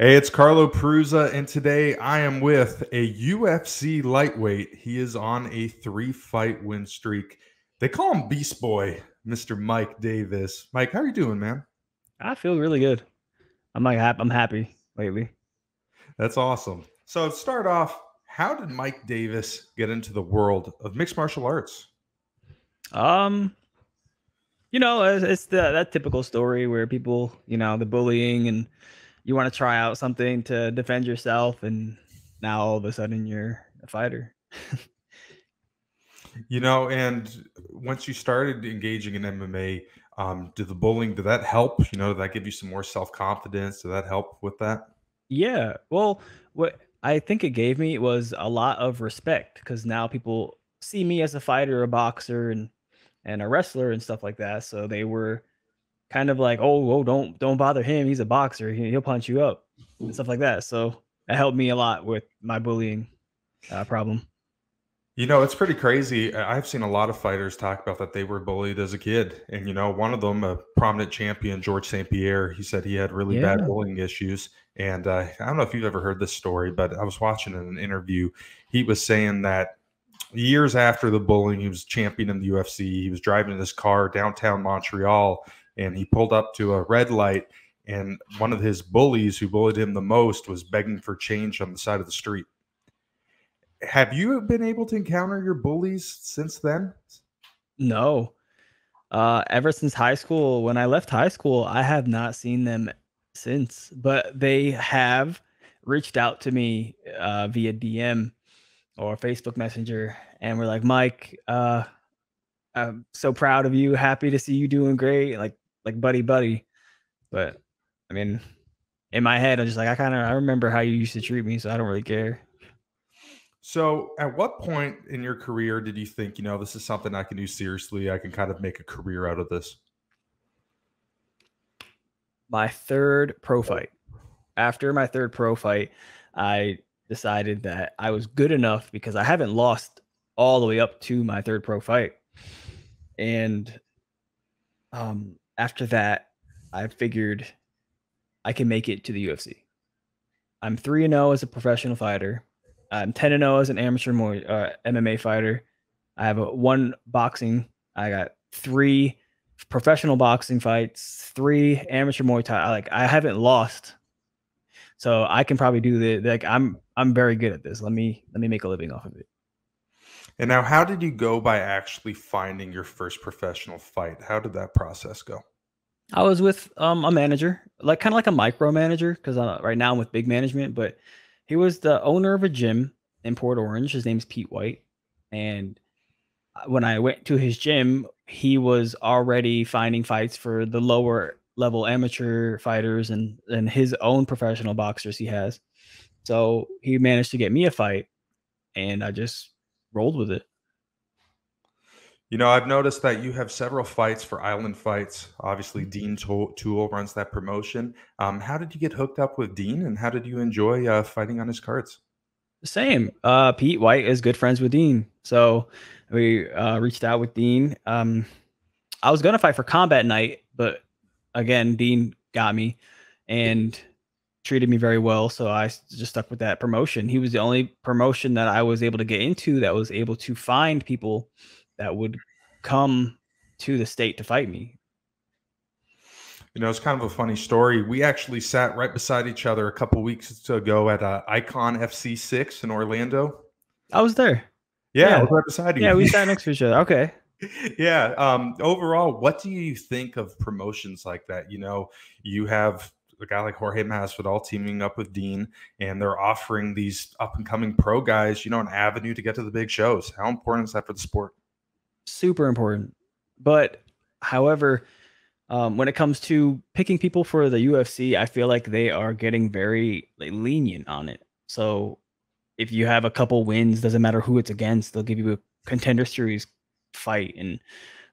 Hey, it's Carlo Perruzza, and today I am with a UFC lightweight. He is on a three fight win streak. They call him Beast Boy, Mr. Mike Davis. Mike, how are you doing, man? I feel really good. I'm like I'm happy lately. That's awesome. So to start off, how did Mike Davis get into the world of mixed martial arts? Um, you know, it's, it's the that typical story where people, you know, the bullying and you want to try out something to defend yourself, and now all of a sudden you're a fighter. you know, and once you started engaging in MMA, um, did the bullying did that help? You know, did that give you some more self confidence? Did that help with that? Yeah. Well, what I think it gave me was a lot of respect because now people see me as a fighter, a boxer, and and a wrestler and stuff like that. So they were kind of like, oh, oh, don't don't bother him. He's a boxer. He, will punch you up and stuff like that. So that helped me a lot with my bullying uh, problem. You know, it's pretty crazy. I've seen a lot of fighters talk about that they were bullied as a kid. And, you know, one of them, a prominent champion, Georges St-Pierre, he said he had really yeah. bad bullying issues. And uh, I don't know if you've ever heard this story, but I was watching an interview. He was saying that years after the bullying, he was champion in the UFC. He was driving in his car downtown Montreal and he pulled up to a red light and one of his bullies who bullied him the most was begging for change on the side of the street. Have you been able to encounter your bullies since then? No. Uh ever since high school when i left high school i have not seen them since but they have reached out to me uh via dm or facebook messenger and we're like mike uh i'm so proud of you. Happy to see you doing great. Like like buddy buddy. But I mean, in my head, I'm just like I kind of I remember how you used to treat me, so I don't really care. So, at what point in your career did you think, you know, this is something I can do seriously? I can kind of make a career out of this. My third pro fight. After my third pro fight, I decided that I was good enough because I haven't lost all the way up to my third pro fight. And um after that, I figured I can make it to the UFC. I'm 3 and 0 as a professional fighter. I'm 10 and 0 as an amateur uh, MMA fighter. I have a one boxing. I got three professional boxing fights, three amateur Muay Thai. Like I haven't lost, so I can probably do the like. I'm I'm very good at this. Let me let me make a living off of it. And now, how did you go by actually finding your first professional fight? How did that process go? I was with um, a manager, like kind of like a micromanager, because uh, right now I'm with big management. But he was the owner of a gym in Port Orange. His name's Pete White, and uh, when I went to his gym, he was already finding fights for the lower level amateur fighters and and his own professional boxers he has. So he managed to get me a fight, and I just rolled with it. You know, I've noticed that you have several fights for Island Fights. Obviously, Dean Toole runs that promotion. Um, how did you get hooked up with Dean, and how did you enjoy uh, fighting on his cards? Same. Uh, Pete White is good friends with Dean, so we uh, reached out with Dean. Um, I was gonna fight for Combat Night, but again, Dean got me and treated me very well, so I just stuck with that promotion. He was the only promotion that I was able to get into that was able to find people that would come to the state to fight me. You know, it's kind of a funny story. We actually sat right beside each other a couple weeks ago at uh, Icon FC six in Orlando. I was there. Yeah, yeah. I was right beside you. Yeah, we sat next to each other. Okay. yeah. Um, overall, what do you think of promotions like that? You know, you have a guy like Jorge Masvidal teaming up with Dean, and they're offering these up and coming pro guys, you know, an avenue to get to the big shows. How important is that for the sport? Super important. But however, um, when it comes to picking people for the UFC, I feel like they are getting very like, lenient on it. So if you have a couple wins, doesn't matter who it's against, they'll give you a contender series fight, and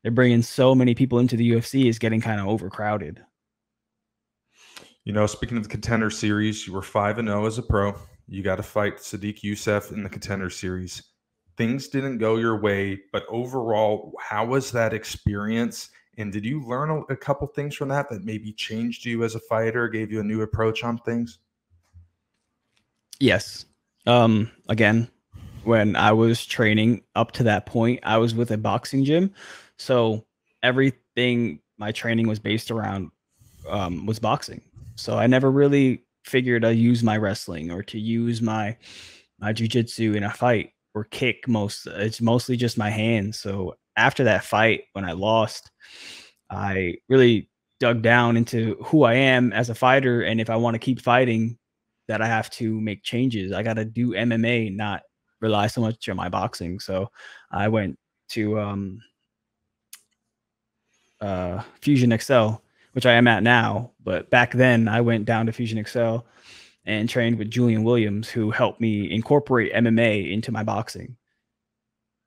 they're bringing so many people into the UFC is getting kind of overcrowded. You know, speaking of the contender series, you were five and zero oh as a pro. You got to fight Sodiq Yusuff in the contender series things didn't go your way, but overall, how was that experience? And did you learn a, a couple things from that that maybe changed you as a fighter, gave you a new approach on things? Yes. Um, again, when I was training up to that point, I was with a boxing gym. So everything my training was based around um, was boxing. So I never really figured to use my wrestling or to use my my jujitsu in a fight or kick most it's mostly just my hands. So after that fight when I lost, I really dug down into who I am as a fighter and if I want to keep fighting that I have to make changes. I got to do MMA, not rely so much on my boxing. So I went to um uh Fusion X-Cel, which I am at now, but back then I went down to Fusion X-Cel and trained with Julian Williams, who helped me incorporate MMA into my boxing.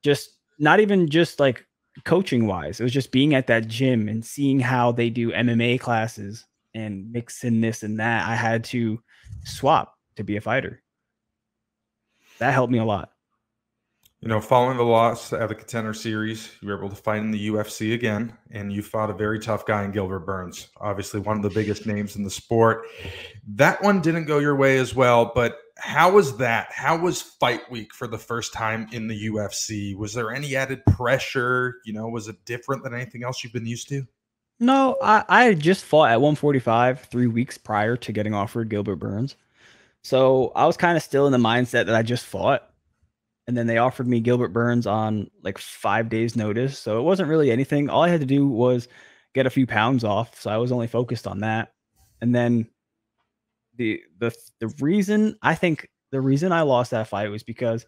Just not even just like coaching wise, it was just being at that gym and seeing how they do MMA classes and mixing this and that. I had to swap to be a fighter. That helped me a lot. You know, following the loss at the contender series, you were able to fight in the UFC again, and you fought a very tough guy in Gilbert Burns, obviously one of the biggest names in the sport. That one didn't go your way as well, but how was that? How was fight week for the first time in the UFC? Was there any added pressure? You know, was it different than anything else you've been used to? No, I, I just fought at 145 three weeks prior to getting offered Gilbert Burns. So I was kind of still in the mindset that I just fought and then they offered me Gilbert Burns on like five days notice. So it wasn't really anything. All I had to do was get a few pounds off. So I was only focused on that. And then the the the reason I think the reason I lost that fight was because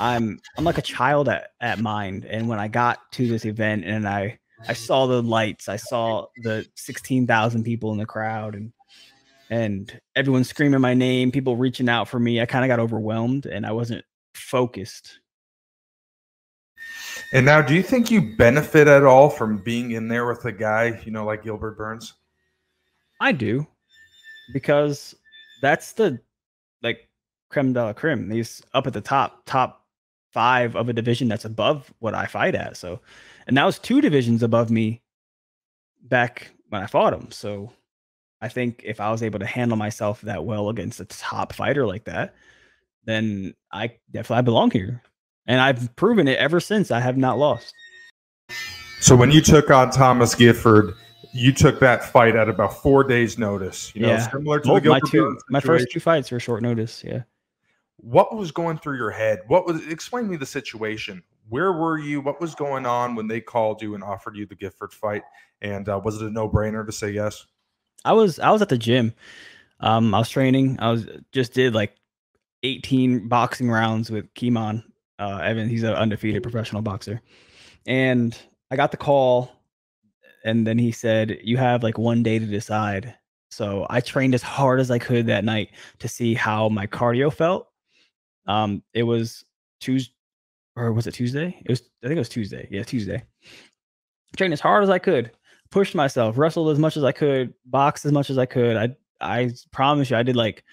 I'm I'm like a child at, at mind. And when I got to this event and I I saw the lights, I saw the 16,000 people in the crowd and and everyone screaming my name, people reaching out for me. I kind of got overwhelmed and I wasn't focused. And now, do you think you benefit at all from being in there with a guy, you know, like Gilbert Burns? I do, because that's the like creme de la creme. He's up at the top, top five of a division that's above what I fight at. So, and that was two divisions above me back when I fought him. So, I think if I was able to handle myself that well against a top fighter like that, then I definitely I belong here. And I've proven it ever since. I have not lost. So when you took on Thomas Gifford, you took that fight at about four days' notice. You know, yeah. similar to the my two, my first two fights were short notice. Yeah. What was going through your head? What was explain me the situation? Where were you? What was going on when they called you and offered you the Gifford fight? And uh, was it a no brainer to say yes? I was I was at the gym. Um, I was training. I was just did like 18 boxing rounds with Kimon uh, Evan. He's an undefeated professional boxer. And I got the call, and then he said, You have like one day to decide. So I trained as hard as I could that night to see how my cardio felt. Um, it was Tuesday, or was it Tuesday? It was, I think it was Tuesday. Yeah, Tuesday. Trained as hard as I could, pushed myself, wrestled as much as I could, boxed as much as I could. I I promise you, I did like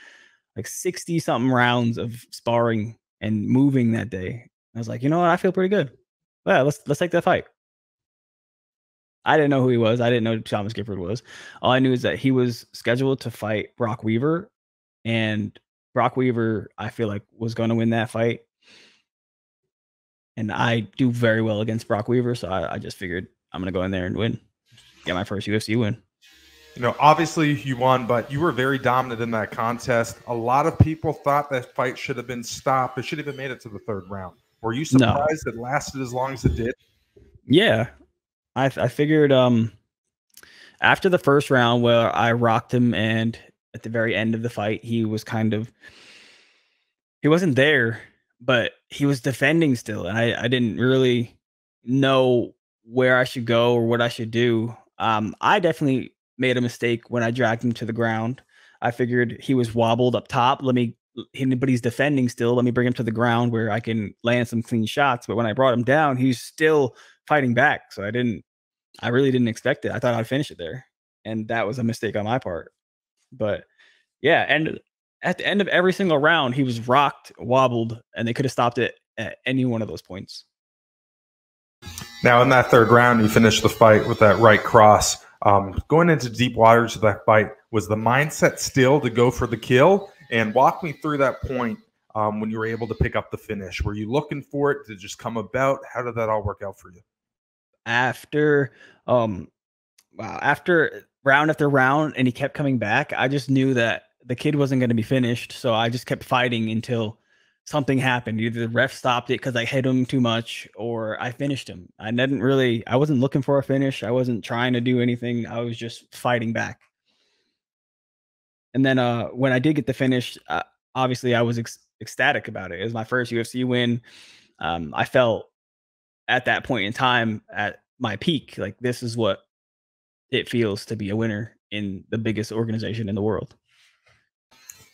like 60 something rounds of sparring and moving that day. I was like, you know what? I feel pretty good. Yeah, let's let's take that fight. I didn't know who he was. I didn't know Thomas Gifford was. All I knew is that he was scheduled to fight Brock Weaver, and Brock Weaver, I feel like, was going to win that fight. And I do very well against Brock Weaver, so I, I just figured I'm going to go in there and win, get my first UFC win. You know, obviously you won, but you were very dominant in that contest. A lot of people thought that fight should have been stopped. It should have made it to the third round. Were you surprised no. it lasted as long as it did? Yeah, I I figured um after the first round where I rocked him, and at the very end of the fight, he was kind of he wasn't there, but he was defending still, and I I didn't really know where I should go or what I should do. Um, I definitely made a mistake when I dragged him to the ground. I figured he was wobbled up top. Let me, but he's defending still. Let me bring him to the ground where I can land some clean shots. But when I brought him down, he's still fighting back. So I didn't, I really didn't expect it. I thought I'd finish it there. And that was a mistake on my part. But yeah. And at the end of every single round, he was rocked, wobbled, and they could have stopped it at any one of those points. Now, in that third round, you finished the fight with that right cross. Um, going into deep waters of that fight, was the mindset still to go for the kill? And walk me through that point um, when you were able to pick up the finish. Were you looking for it to just come about? How did that all work out for you? After, um, wow, after round after round, and he kept coming back, I just knew that the kid wasn't going to be finished. So I just kept fighting until something happened. Either the ref stopped it because I hit him too much, or I finished him. I didn't really. I wasn't looking for a finish. I wasn't trying to do anything. I was just fighting back. And then uh, when I did get the finish, uh, obviously I was ecstatic about it. It was my first UFC win. Um, I felt at that point in time at my peak, like this is what it feels to be a winner in the biggest organization in the world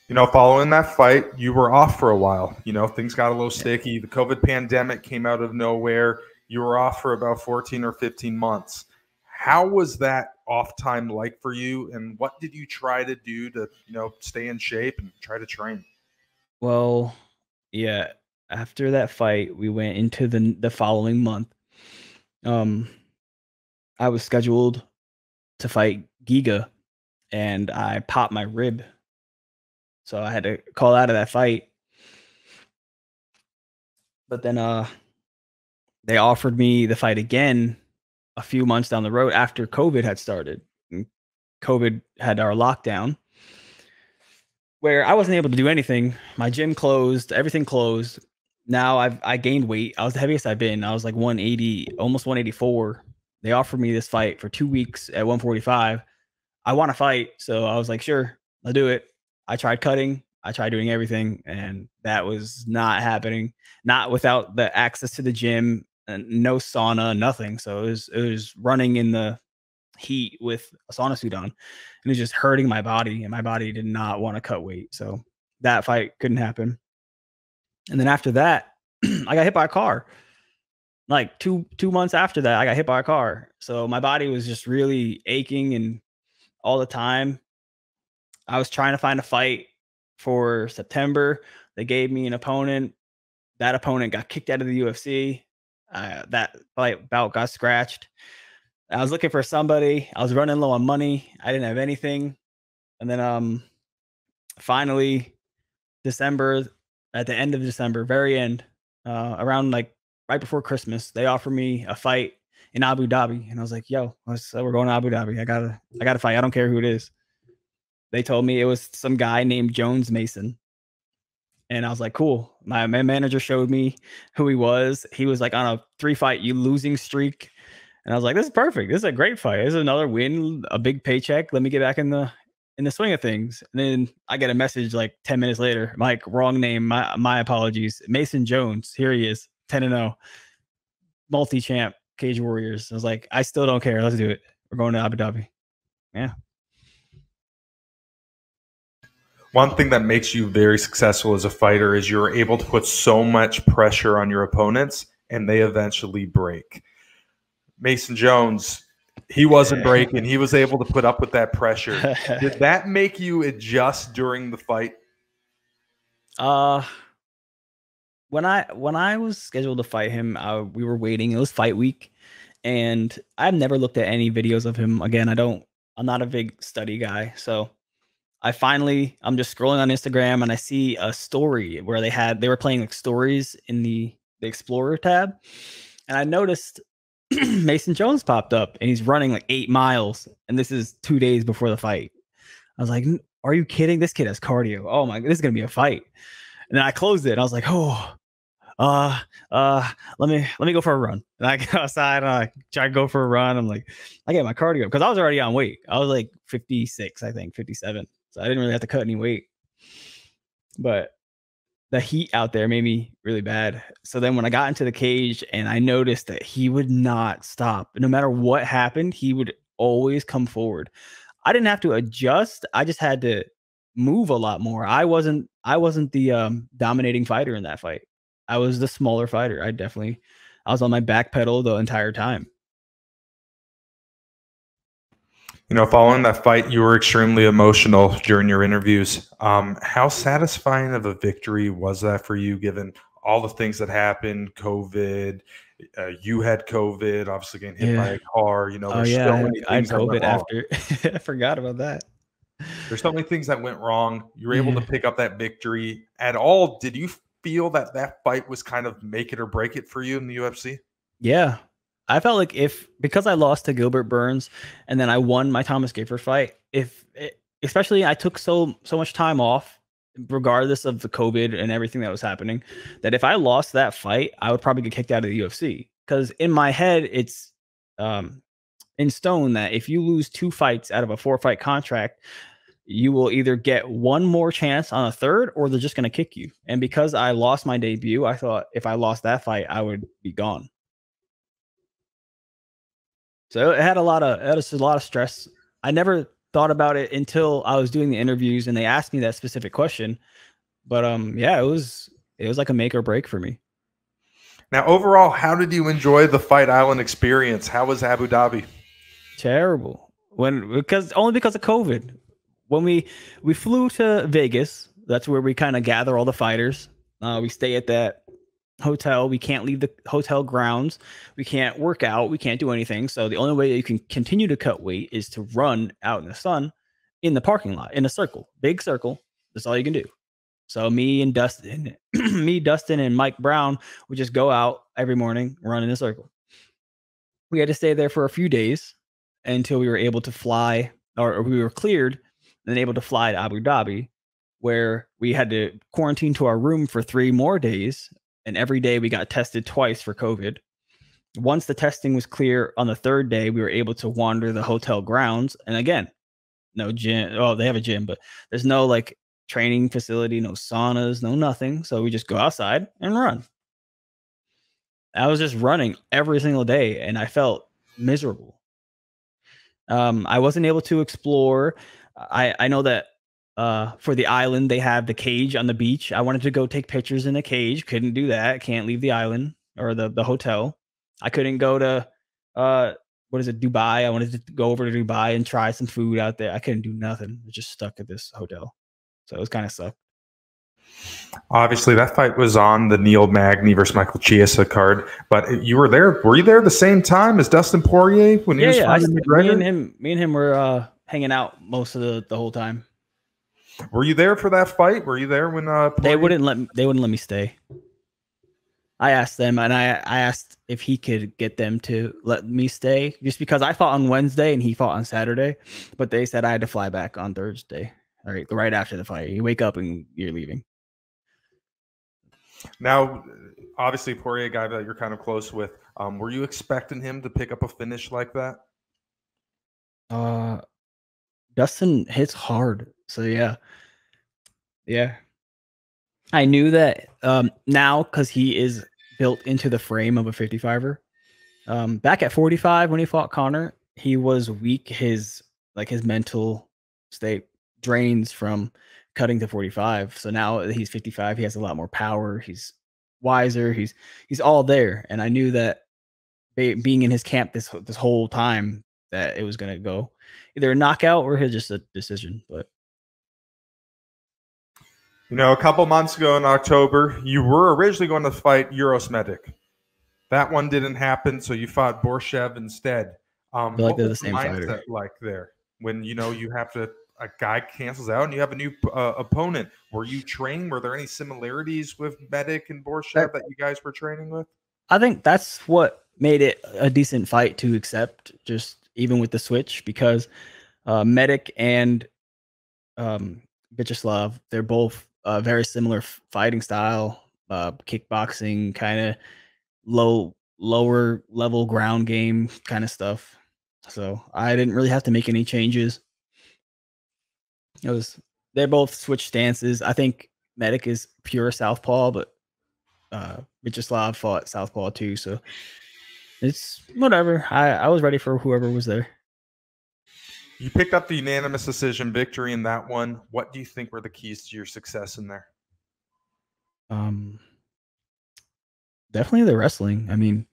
you know, following that fight, you were off for a while. You know, things got a little sticky. The COVID pandemic came out of nowhere. You were off for about 14 or 15 months. How was that off time like for you? And what did you try to do to, you know, stay in shape and try to train? Well, yeah. After that fight, we went into the the following month. Um, I was scheduled to fight Giga, and I popped my rib so I had to call out of that fight. But then uh they offered me the fight again a few months down the road after COVID had started. COVID had our lockdown where I wasn't able to do anything. My gym closed, everything closed. Now I've I gained weight. I was the heaviest I've been. I was like 180, almost 184. They offered me this fight for two weeks at 145. I want to fight, so I was like, sure, I'll do it. I tried cutting, I tried doing everything, and that was not happening. Not without the access to the gym, and no sauna, nothing. So it was it was running in the heat with a sauna suit on, and it was just hurting my body, and my body did not want to cut weight. So that fight couldn't happen. And then after that, I got hit by a car. Like two two months after that, I got hit by a car. So my body was just really aching and all the time. I was trying to find a fight for September. They gave me an opponent. That opponent got kicked out of the UFC. Uh, that fight bout got scratched. I was looking for somebody. I was running low on money. I didn't have anything. And then um finally December at the end of December, very end, uh around like right before Christmas, they offered me a fight in Abu Dhabi. And I was like, yo, so we're going to Abu Dhabi. I gotta I gotta fight. I don't care who it is they told me it was some guy named Jones Mason. And I was like, cool. My, manager showed me who he was. He was like on a three fight you losing streak. And I was like, this is perfect. This is a great fight. This is another win, a big paycheck. Let me get back in the in the swing of things. And then I get a message like 10 minutes later. Mike, wrong name. My my apologies. Mason Jones. Here he is. 10 and 0. Multi-champ Cage Warriors. I was like, I still don't care. Let's do it. We're going to Abu Dhabi. Yeah. One thing that makes you very successful as a fighter is you're able to put so much pressure on your opponents and they eventually break. Mason Jones, he wasn't breaking. He was able to put up with that pressure. Did that make you adjust during the fight? Uh when I when I was scheduled to fight him, uh, we were waiting. It was fight week, and I've never looked at any videos of him again. I don't. I'm not a big study guy, so I finally I'm just scrolling on Instagram and I see a story where they had they were playing like stories in the the Explorer tab, and I noticed Mason Jones popped up and he's running like eight miles, and this is two days before the fight. I was like, "Are you kidding? This kid has cardio. Oh my, this is gonna be a fight." And then I closed it. and I was like, "Oh, uh, uh, let me let me go for a run." And I go outside and I try to go for a run. I'm like, I get my cardio because I was already on weight. I was like 56, I think 57. So I didn't really have to cut any weight. But the heat out there made me really bad. So then when I got into the cage and I noticed that he would not stop, no matter what happened, he would always come forward. I didn't have to adjust. I just had to move a lot more. I wasn't I wasn't the um, dominating fighter in that fight. I was the smaller fighter. I definitely I was on my back pedal the entire time. You know, following that fight, you were extremely emotional during your interviews. Um, how satisfying of a victory was that for you, given all the things that happened, COVID? Uh, you had COVID, obviously getting hit yeah. by a car. You know, oh yeah, so I, had COVID after. I forgot about that. There's so many things that went wrong. You were able yeah. to pick up that victory. At all, did you feel that that fight was kind of make it or break it for you in the UFC? Yeah. I felt like if because I lost to Gilbert Burns and then I won my Thomas Gifford fight, if it, especially I took so so much time off regardless of the COVID and everything that was happening, that if I lost that fight, I would probably get kicked out of the UFC. Because in my head, it's um, in stone that if you lose two fights out of a four fight contract, you will either get one more chance on a third or they're just going to kick you. And because I lost my debut, I thought if I lost that fight, I would be gone. So it had a lot of it a lot of stress. I never thought about it until I was doing the interviews and they asked me that specific question. But um yeah, it was it was like a make or break for me. Now, overall, how did you enjoy the Fight Island experience? How was Abu Dhabi? Terrible. When because only because of COVID. When we we flew to Vegas, that's where we kind of gather all the fighters. Uh, we stay at that hotel. We can't leave the hotel grounds. We can't work out. We can't do anything. So the only way you can continue to cut weight is to run out in the sun in the parking lot in a circle, big circle. That's all you can do. So me and Dustin, me, Dustin, and Mike Brown would just go out every morning, run in a circle. We had to stay there for a few days until we were able to fly, or, we were cleared, and able to fly to Abu Dhabi, where we had to quarantine to our room for three more days. And every day we got tested twice for COVID. Once the testing was clear on the third day, we were able to wander the hotel grounds. And again, no gym. Oh, they have a gym, but there's no like training facility, no saunas, no nothing. So we just go outside and run. I was just running every single day and I felt miserable. Um, I wasn't able to explore. I, I know that uh, for the island, they have the cage on the beach. I wanted to go take pictures in a cage. Couldn't do that. Can't leave the island or the, the hotel. I couldn't go to, uh, what is it, Dubai. I wanted to go over to Dubai and try some food out there. I couldn't do nothing. I was just stuck at this hotel. So it was kind of sucked. Obviously, that fight was on the Neil Magny versus Michael Chiesa card, but you were there. Were you there the same time as Dustin Poirier when yeah, he was yeah, fighting McGregor? Me and him, me and him were uh, hanging out most of the, the whole time. Were you there for that fight? Were you there when uh, they wouldn't let me, they wouldn't let me stay. I asked them, and I I asked if he could get them to let me stay, just because I fought on Wednesday and he fought on Saturday, but they said I had to fly back on Thursday. All right, right after the fight, you wake up and you're leaving. Now, obviously, Poirier, guy that you're kind of close with. Um, were you expecting him to pick up a finish like that? Uh, Dustin hits hard, so yeah, yeah. I knew that um, now because he is built into the frame of a 55er. Um, back at 45 when he fought Conor, he was weak. His like his mental state drains from cutting to 45. So now he's 55, he has a lot more power. He's wiser. He's he's all there. And I knew that being in his camp this this whole time that it was going to go either a knockout or just a decision. But you know, a couple months ago in October, you were originally going to fight Uros Medic. That one didn't happen, so you fought Borshchev instead. Um, like they're the same fighter. Like there, when you know you have to a guy cancels out and you have a new uh, opponent. Were you training? Were there any similarities with Medic and Borshchev that you guys were training with? I think that's what made it a decent fight to accept, just even with the switch, because uh, Medic and um, Vyacheslav, they're both uh, very similar fighting style, uh, kickboxing, kind of low, lower level ground game kind of stuff. So I didn't really have to make any changes. It was they both switched stances. I think Medic is pure southpaw, but uh Vyacheslav fought southpaw too, so it's whatever. I I was ready for whoever was there. You picked up the unanimous decision victory in that one. What do you think were the keys to your success in there? Um, definitely the wrestling. I mean,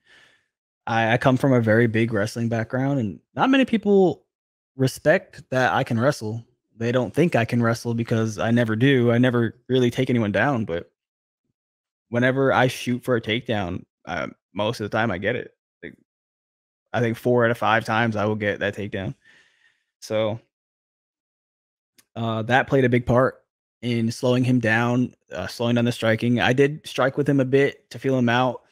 I, I come from a very big wrestling background, and not many people respect that I can wrestle they don't think I can wrestle because I never do. I never really take anyone down, but whenever I shoot for a takedown, uh, most of the time I get it. Like, I think four out of five times I will get that takedown. So Uh, that played a big part in slowing him down, uh, slowing down the striking. I did strike with him a bit to feel him out.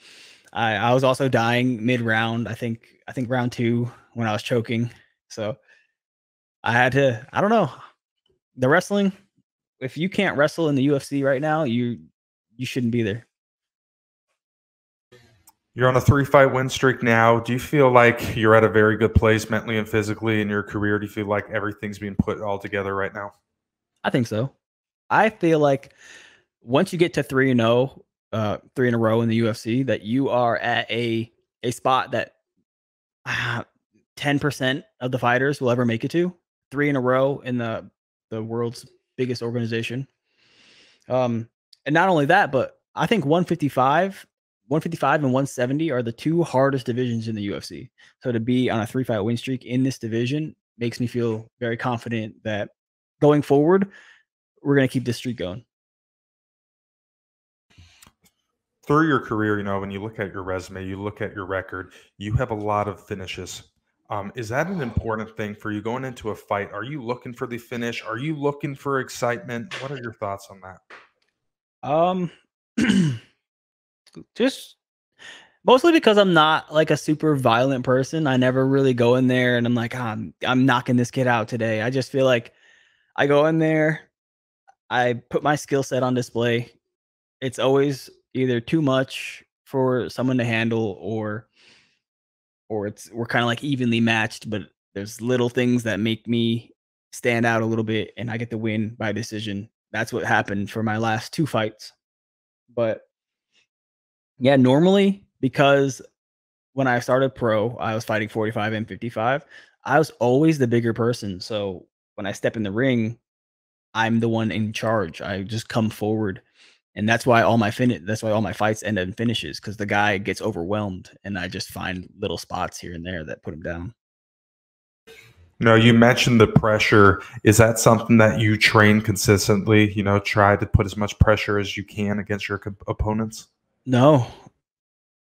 I, I was also dying mid round. I think I think round two when I was choking. So I had to. I don't know. The wrestling. If you can't wrestle in the UFC right now, you you shouldn't be there. You're on a three fight win streak now. Do you feel like you're at a very good place mentally and physically in your career? Do you feel like everything's being put all together right now? I think so. I feel like once you get to three and zero, oh, uh, three in a row in the UFC, that you are at a a spot that uh, ten uh, percent of the fighters will ever make it to. Three in a row in the the world's biggest organization. Um, and not only that, but I think 155 155 and 170 are the two hardest divisions in the UFC. So to be on a three fight win streak in this division makes me feel very confident that going forward, we're going to keep this streak going. Through your career, you know, when you look at your resume, you look at your record, you have a lot of finishes. Um, is that an important thing for you going into a fight? Are you looking for the finish? Are you looking for excitement? What are your thoughts on that? Um, just mostly because I'm not like a super violent person. I never really go in there and I'm like, oh, I'm I'm knocking this kid out today. I just feel like I go in there, I put my skill set on display. It's always either too much for someone to handle or or it's we're kind of like evenly matched, but there's little things that make me stand out a little bit and I get the win by decision. That's what happened for my last two fights. But yeah, normally because when I started pro, I was fighting 45 and 55. I was always the bigger person. So when I step in the ring, I'm the one in charge. I just come forward. And that's why all my fin that's why all my fights end in finishes because the guy gets overwhelmed and I just find little spots here and there that put him down. No, you mentioned the pressure. Is that something that you train consistently? You know, try to put as much pressure as you can against your opponents? No.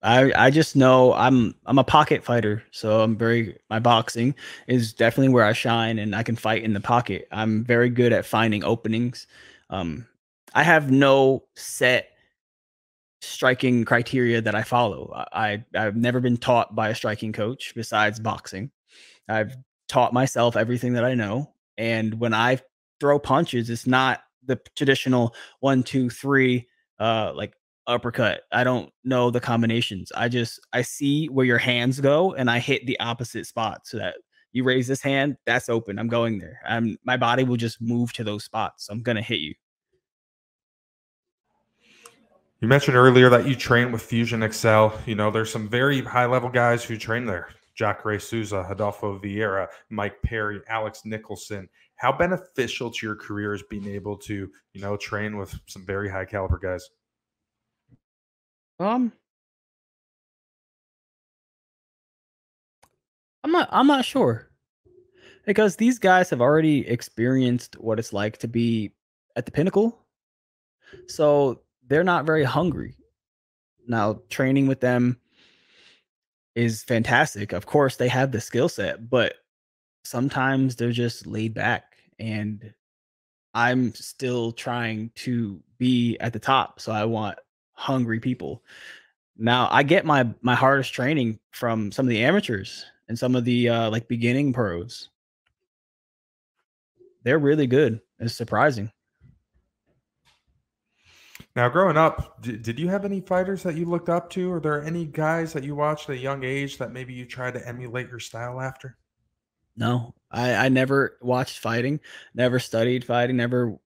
I I just know I'm I'm a pocket fighter, so I'm very my boxing is definitely where I shine and I can fight in the pocket. I'm very good at finding openings. Um I have no set striking criteria that I follow. I I've never been taught by a striking coach besides boxing. I've taught myself everything that I know, and when I throw punches, it's not the traditional one, two, three, uh, like uppercut. I don't know the combinations. I just I see where your hands go and I hit the opposite spot so that you raise this hand, that's open. I'm going there. I'm my body will just move to those spots. I'm gonna hit you. You mentioned earlier that you train with Fusion X-Cel. You know, there's some very high level guys who train there. Jacare Souza, Adolfo Vieira, Mike Perry, Alex Nicholson. How beneficial to your career is being able to, you know, train with some very high caliber guys? Um, I'm not. I'm not sure because these guys have already experienced what it's like to be at the pinnacle, so they're not very hungry. Now, training with them is fantastic. Of course, they have the skill set, but sometimes they're just laid back and I'm still trying to be at the top. So I want hungry people. Now I get my my hardest training from some of the amateurs and some of the uh, like beginning pros. They're really good. It's surprising. Now, growing up, did, did you have any fighters that you looked up to? Are there any guys that you watched at a young age that maybe you tried to emulate your style after? No, I, I never watched fighting, never studied fighting, never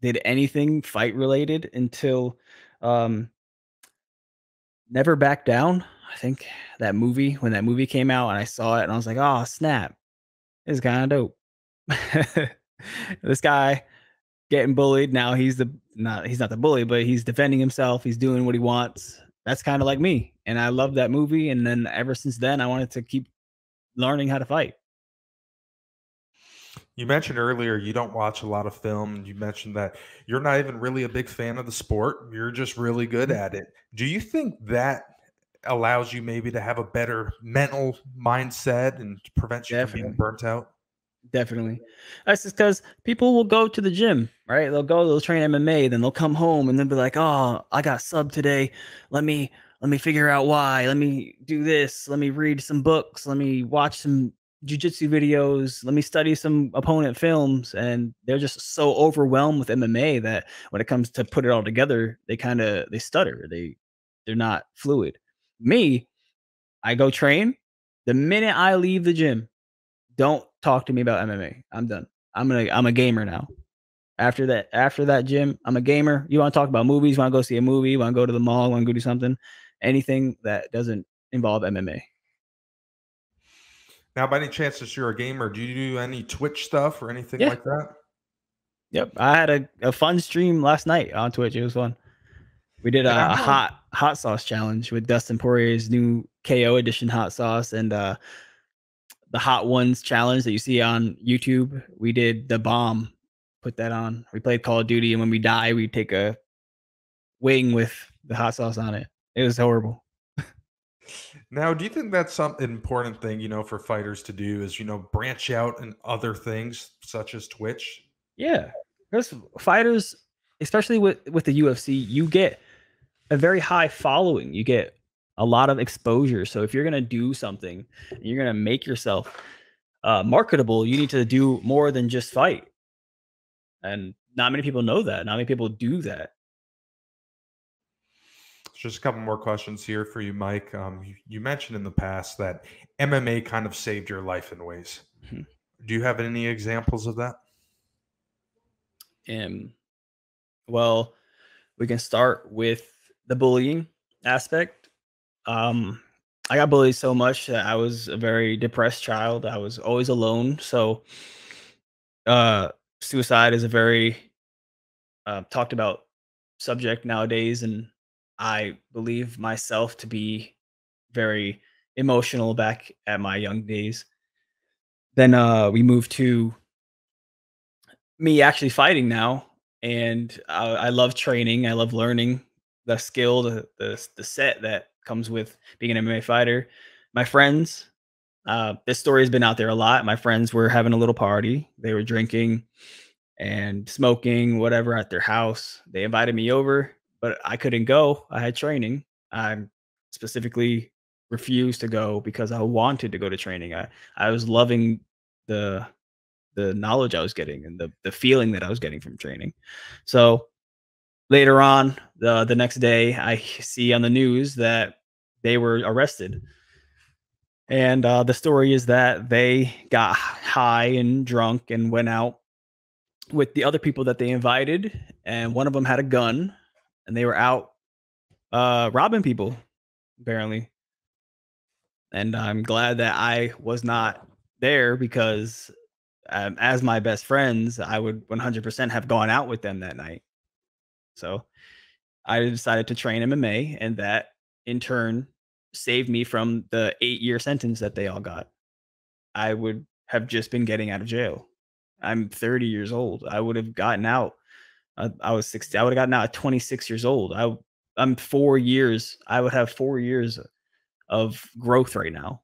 did anything fight related until um, Never Back Down. I think that movie when that movie came out and I saw it and I was like, oh snap, it's kind of dope. this guy getting bullied now he's the not he's not the bully but he's defending himself he's doing what he wants that's kind of like me and i love that movie and then ever since then i wanted to keep learning how to fight you mentioned earlier you don't watch a lot of film. You mentioned that you're not even really a big fan of the sport. You're just really good mm-hmm. at it. Do you think that allows you maybe to have a better mental mindset and prevents you Definitely. from being burnt out? Definitely. That's just because people will go to the gym, right? They'll go, they'll train MMA, then they'll come home and they'll be like, "Oh, I got sub today. Let me let me figure out why. Let me do this. Let me read some books. Let me watch some jujitsu videos. Let me study some opponent films." And they're just so overwhelmed with MMA that when it comes to put it all together, they kind of they stutter. They they're not fluid. Me, I go train. The minute I leave the gym, don't talk to me about MMA. I'm done. I'm gonna I'm a gamer now. After that, after that gym, I'm a gamer. You want to talk about movies? Want to go see a movie? Want to go to the mall? Want to go do something? Anything that doesn't involve MMA. Now, by any chance, since you're a gamer, do you do any Twitch stuff or anything yeah. like that? Yep, I had a, a fun stream last night on Twitch. It was fun. We did a, a hot hot sauce challenge with Dustin Poirier's new KO edition hot sauce and uh the hot ones challenge that you see on YouTube. We did the bomb, put that on. We played Call of Duty, and when we die, we take a wing with the hot sauce on it. It was horrible. now, do you think that's some important thing, you know, for fighters to do is, you know, branch out in other things such as Twitch? Yeah. Because fighters, especially with, with the UFC, you get a very high following. You get a lot of exposure. So if you're gonna do something, you're gonna make yourself uh, marketable. You need to do more than just fight, and not many people know that. Not many people do that. Just a couple more questions here for you, Mike. Um, you, you, mentioned in the past that MMA kind of saved your life in ways. Mm-hmm. Do you have any examples of that? Um, well, we can start with the bullying aspect um, I got bullied so much that I was a very depressed child. I was always alone. So, uh, suicide is a very uh, talked about subject nowadays, and I believe myself to be very emotional back at my young days. Then uh, we moved to me actually fighting now, and I, I love training. I love learning the skill, the, the the set that comes with being an MMA fighter. My friends, uh, this story has been out there a lot. My friends were having a little party. They were drinking and smoking, whatever, at their house. They invited me over, but I couldn't go. I had training. I specifically refused to go because I wanted to go to training. I, I was loving the the knowledge I was getting and the the feeling that I was getting from training. So later on the the next day i see on the news that they were arrested and uh, the story is that they got high and drunk and went out with the other people that they invited and one of them had a gun and they were out uh, robbing people apparently and i'm glad that i was not there because um, as my best friends i would 100% have gone out with them that night so I decided to train MMA, and that in turn saved me from the eight year sentence that they all got. I would have just been getting out of jail. I'm 30 years old. I would have gotten out. I, I was 60. I would have gotten out at 26 years old. I, I'm four years. I would have four years of growth right now.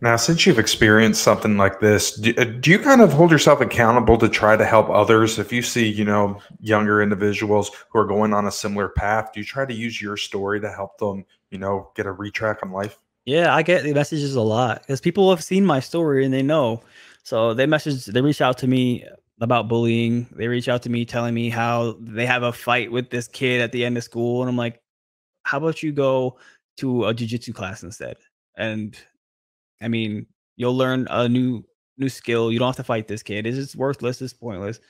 Now, since you've experienced something like this, do, uh, do, you kind of hold yourself accountable to try to help others? If you see, you know, younger individuals who are going on a similar path, do you try to use your story to help them, you know, get a retrack on life? Yeah, I get the messages a lot because people have seen my story and they know. So they message, they reach out to me about bullying. They reach out to me telling me how they have a fight with this kid at the end of school, and I'm like, how about you go to a jujitsu class instead? And I mean, you'll learn a new new skill. You don't have to fight this kid. It's worthless. It's pointless.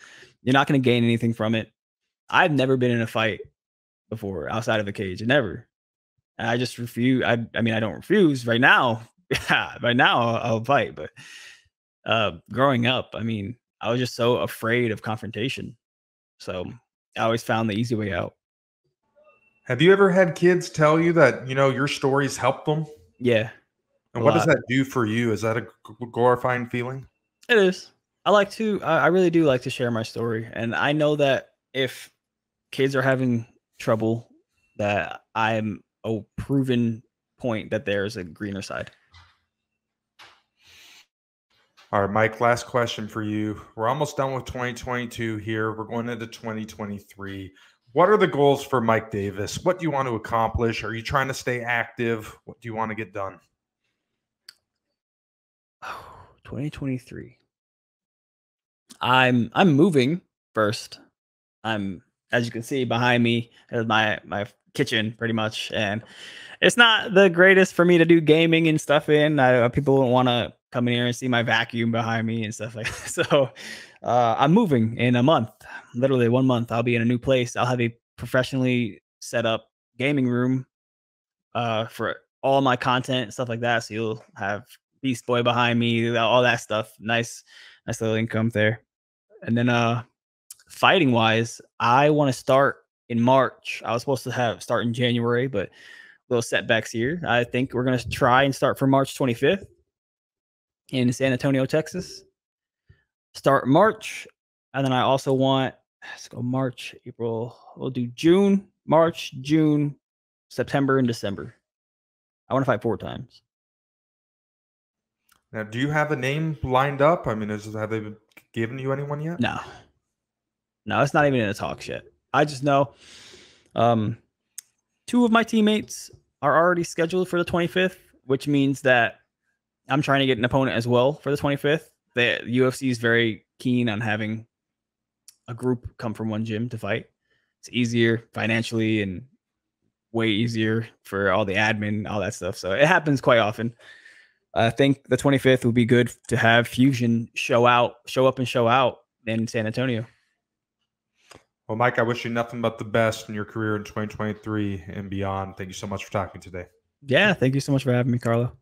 You're not going to gain anything from it. I've never been in a fight before outside of the cage. Never. I just refuse. I I mean, I don't refuse right now. Right now I'll, I'll fight. But uh, growing up, I mean, I was just so afraid of confrontation. So mm. I always found the easy way out. Have you ever had kids tell you that you know your stories helped them? Yeah, and what does that do for you? Is that a glorifying feeling? It is. I like to. I really do like to share my story, and I know that if kids are having trouble, that I'm a proven point that there's a greener side. All right, Mike, last question for you. We're almost done with 2022 here. We're going into 2023. What are the goals for Mike Davis? What do you want to accomplish? Are you trying to stay active? What do you want to get done? 2023. I'm I'm moving first. I'm as you can see behind me is my my kitchen pretty much and it's not the greatest for me to do gaming and stuff in. I, uh, people don't want to come in here and see my vacuum behind me and stuff like that. So uh, I'm moving in a month, literally one month. I'll be in a new place. I'll have a professionally set up gaming room uh, for all my content stuff like that. So you'll have Beast Boy behind me, all that stuff. Nice, nice little income there. And then uh, fighting wise, I want to start in March. I was supposed to have start in January, but little setbacks here. I think we're gonna try and start for March 25th in San Antonio, Texas. Start March, and then I also want let's go March, April. We'll do June, March, June, September, and December. I want to fight four times. Now, do you have a name lined up? I mean, is, have they given you anyone yet? No, no, it's not even in the talks yet. I just know, um, two of my teammates are already scheduled for the 25th, which means that I'm trying to get an opponent as well for the 25th. The UFC is very keen on having a group come from one gym to fight. It's easier financially and way easier for all the admin, all that stuff. So it happens quite often. I think the 25th would be good to have Fusion show out, show up and show out in San Antonio. Well, Mike, I wish you nothing but the best in your career in 2023 and beyond. Thank you so much for talking today. Yeah, thank you so much for having me, Carlo.